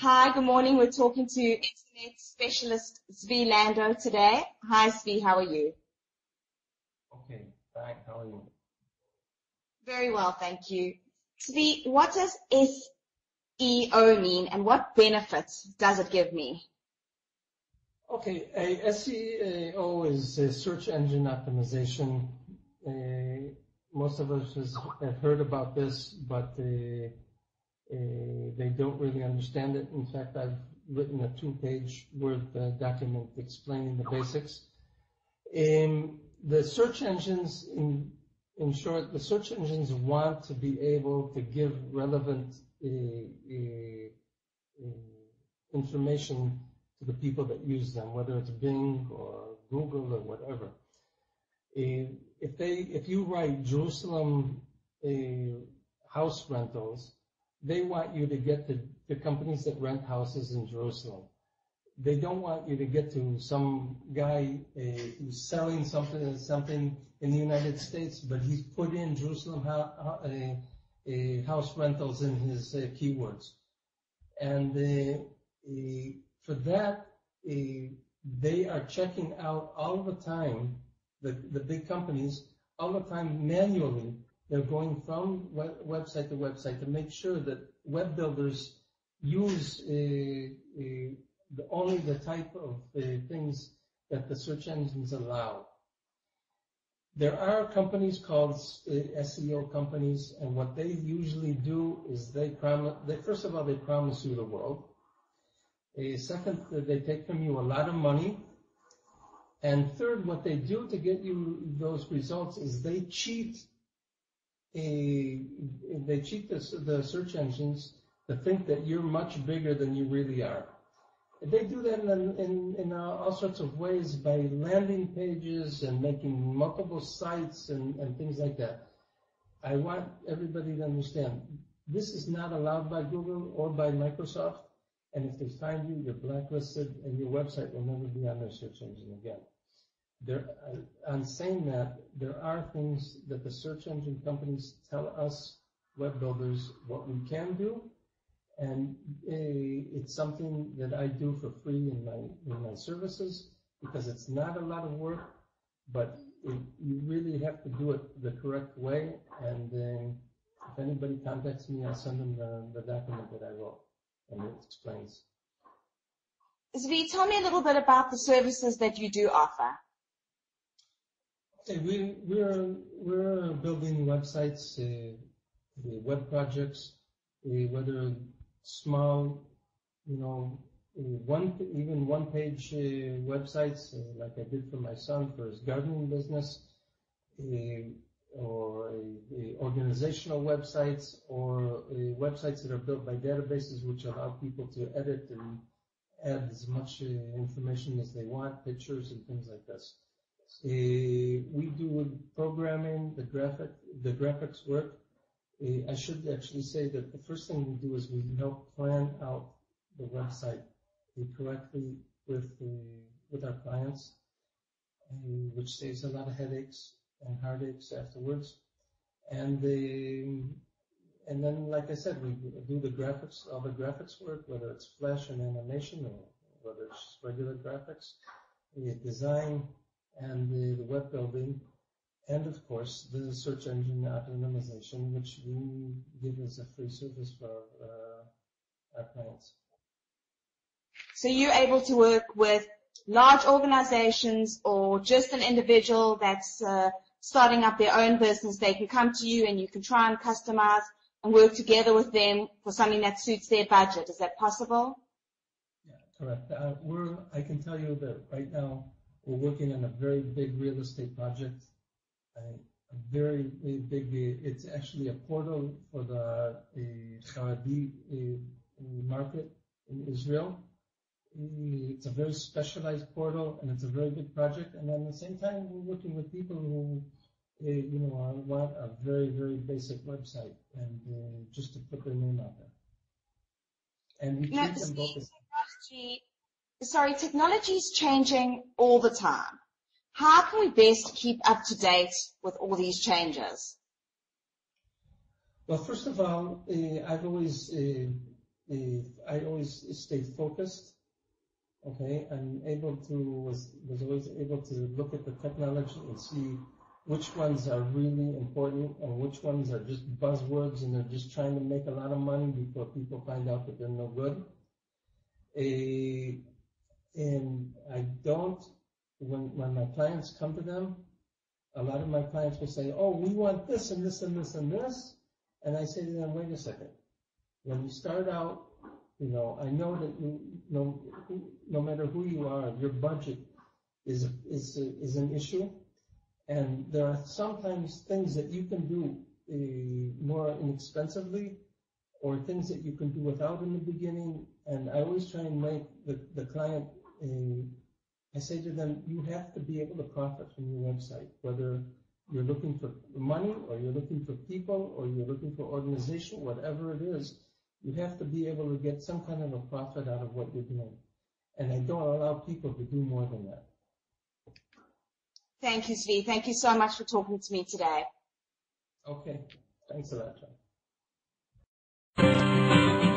Hi, good morning. We're talking to internet specialist Zvi Lando today. Hi, Zvi. How are you? Okay, fine. How are you? Very well, thank you. Zvi, what does SEO mean, and what benefits does it give me? Okay. SEO is search engine optimization. Eh, most of us have heard about this, but eh, Eh, they don't really understand it. In fact, I've written a two-page Word uh, document explaining the basics. Um, the search engines, in short, the search engines want to be able to give relevant eh, eh, information to the people that use them, whether it's Bing or Google or whatever. If they if you write Jerusalem house rentals, they want you to get to the companies that rent houses in Jerusalem. They don't want you to get to some guy uh, who's selling something something in the United States, but he's put in Jerusalem uh, uh, house rentals in his keywords. And for that, they are checking out all the time, the big companies, all the time manually, they're going from website to website to make sure that web builders use uh, uh, only the type of uh, things that the search engines allow. There are companies called SEO companies, and what they usually do is, they promise. first of all, they promise you the world. Second, they take from you a lot of money. And Third, what they do to get you those results is they cheat the cheat the search engines to think that you're much bigger than you really are. They do that in uh, all sorts of ways by landing pages and making multiple sites and things like that. I want everybody to understand, this is not allowed by Google or by Microsoft, and if they find you, you're blacklisted, and your website will never be on their search engine again. There I on saying that, there are things that the search engine companies tell us web builders what we can do, and uh, it's something that I do for free in my in my services because it's not a lot of work, but you really have to do it the correct way. And then if anybody contacts me, I'll send them the document that I wrote, and it explains. Zvi, tell me a little bit about the services that you do offer. Okay. We're building websites, uh, web projects, uh, whether small, you know, uh, one, even one-page websites, like I did for my son for his gardening business, or organizational websites, or websites that are built by databases which allow people to edit and add as much information as they want, pictures and things like this. Uh, we do programming, the graphic the graphics work. Uh, I should actually say that the first thing we do is we help plan out the website correctly with uh, our clients, which saves a lot of headaches and heartaches afterwards. And um and then, like I said, we do the graphics, all the graphics work, whether it's Flash and animation or whether it's regular graphics, design and the web building, and of course, the search engine optimization, which we give as a free service for uh, our clients. So you're able to work with large organizations or just an individual that's uh, starting up their own business. They can come to you, and you can try and customize and work together with them for something that suits their budget. Is that possible? Yeah, correct. Uh, I can tell you that right now we're working on a very big real estate project. A very big. It's actually a portal for the Haredi market in Israel. It's a very specialized portal, and it's a very big project. And at the same time, we're working with people who eh, you know, want a very very basic website and eh, just to put their name out there. And we treat them both same. Sorry, technology is changing all the time. How can we best keep up to date with all these changes? Well, first of all, eh, I've always if I always stay focused. Okay, I'm able to was was always able to look at the technology and see which ones are really important and which ones are just buzzwords and they're just trying to make a lot of money before people find out that they're no good. A, and I don't when when my clients come to them, a lot of my clients will say, "Oh, we want this and this and this and this," and I say to them, "Wait a second. When you start out, you know, I know that you, no, no matter who you are, your budget is is is an issue, and there are sometimes things that you can do uh, more inexpensively, or things that you can do without in the beginning. And I always try and make the the client. I say to them, you have to be able to profit from your website, whether you're looking for money or you're looking for people or you're looking for organization, whatever it is you have to be able to get some kind of a profit out of what you're doing. And I don't allow people to do more than that. Thank you, Zvi. Thank you so much for talking to me today. Okay. Thanks a lot, John.